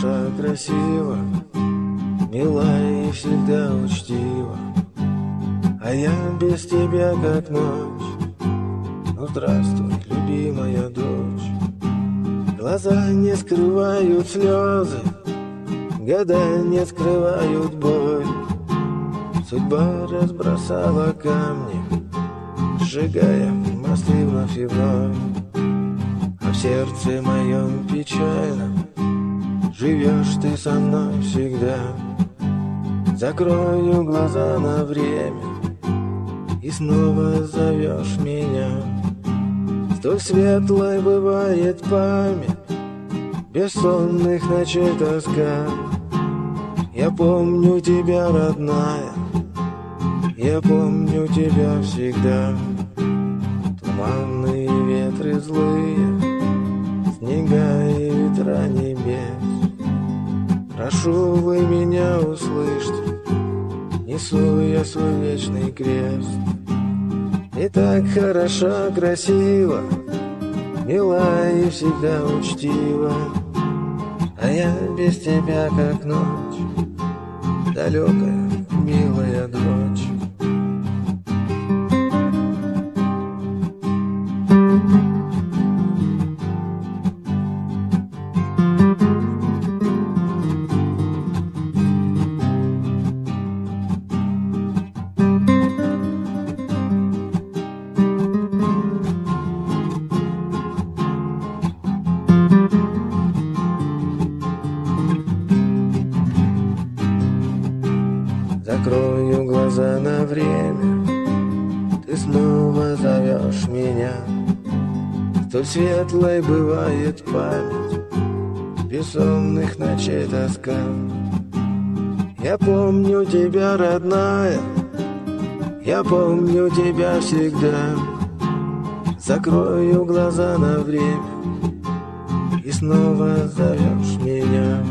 хороша, красива, мила и всегда учтива. А я без тебя как ночь. Ну здравствуй, любимая дочь. Глаза не скрывают слезы, года не скрывают боль. Судьба разбросала камни, сжигая мосты вновь и. А в сердце моем печально Живешь ты со мной всегда. Закрою глаза на время И снова зовешь меня. Столь светлой бывает память Бессонных ночей тоска. Я помню тебя, родная Я помню тебя всегда. Туманные ветры злые Снега и ветра небес Прошу вы меня услышьте, Несу я свой вечный крест. И так хороша, красива, Мила и всегда учтива, А я без тебя как ночь, Далекая, милая дочь. Закрою глаза на время. Ты снова зовешь меня. Столь светлой бывает память Бессонных ночей тоска. Я помню тебя, родная. Я помню тебя всегда. Закрою глаза на время. И снова зовешь меня